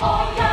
all your